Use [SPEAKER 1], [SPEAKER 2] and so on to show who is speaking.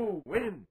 [SPEAKER 1] you win!